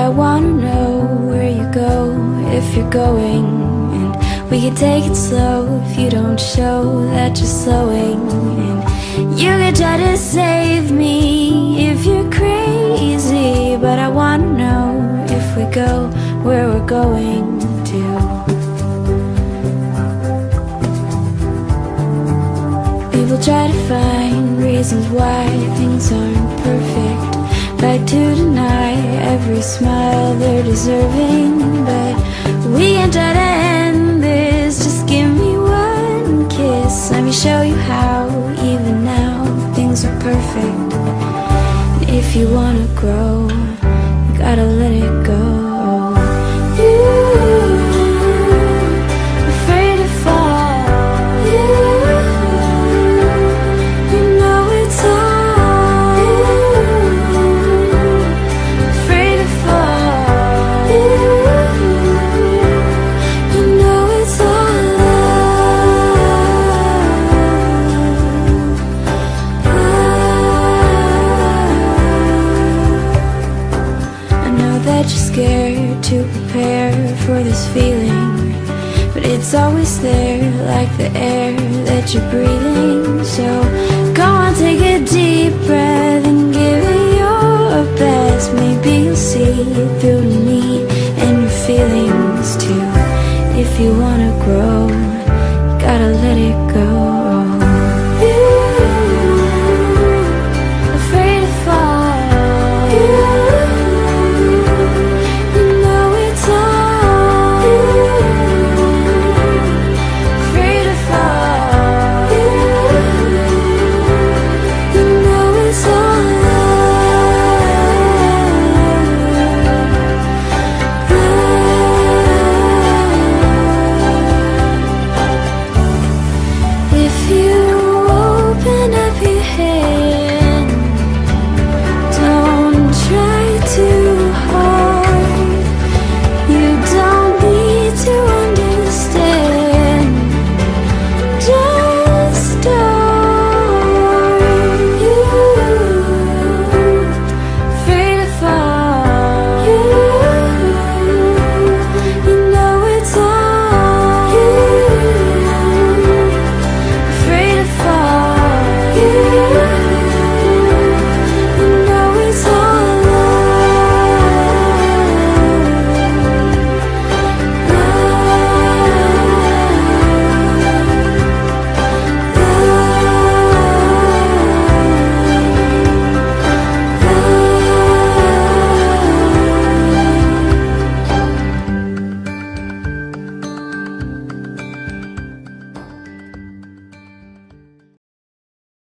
I wanna know where you go if you're going And we can take it slow if you don't show that you're slowing And you can try to save me if you're crazy But I wanna know if we go where we're going to. People try to find reasons why things aren't perfect. Like to deny every smile they're deserving But we can try to end. This Just give me one kiss. Let me show you how even now things are perfect. If you wanna grow, you gotta let it go you're scared to prepare for this feeling. But it's always there like the air that you're breathing. So go on, take a deep breath noche.